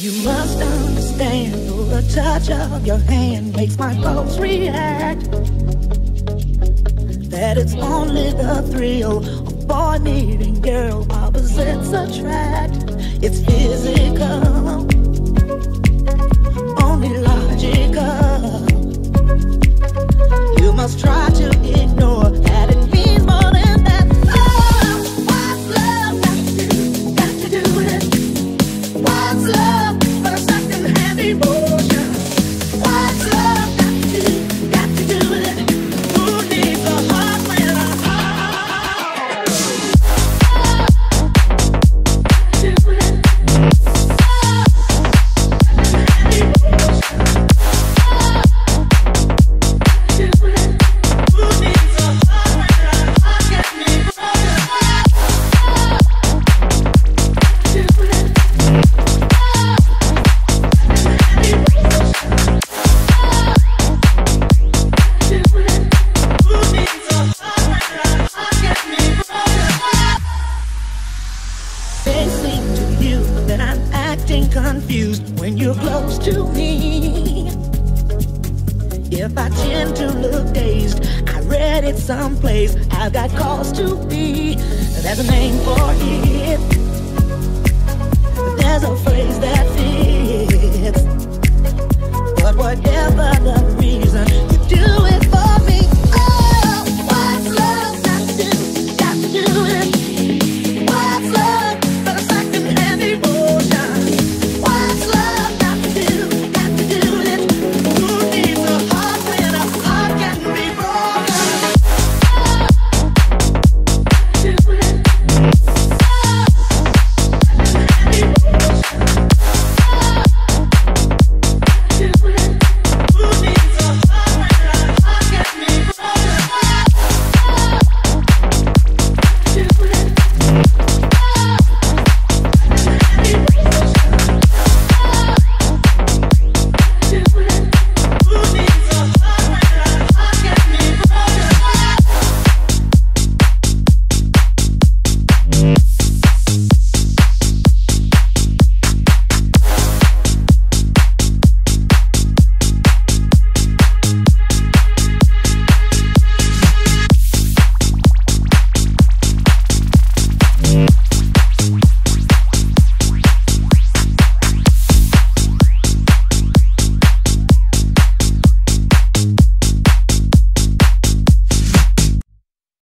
You must understand, the touch of your hand makes my pulse react. That it's only the thrill of boy meeting girl opposites attract. It's physical, confused when you're close to me. If I tend to look dazed, I read it someplace. I've got cause to be. There's a name for it. There's a phrase that